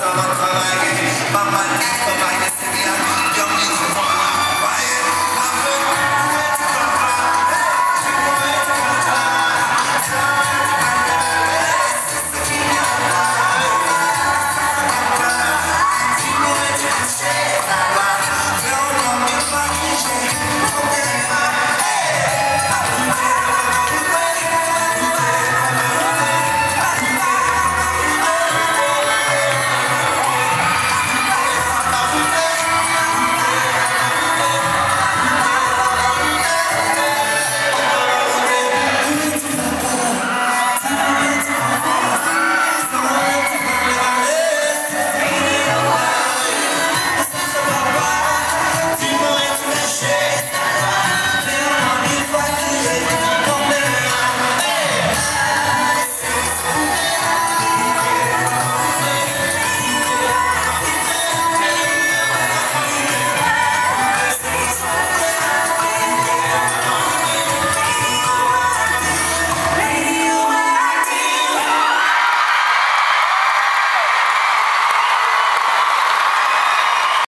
Sama-sama ini papan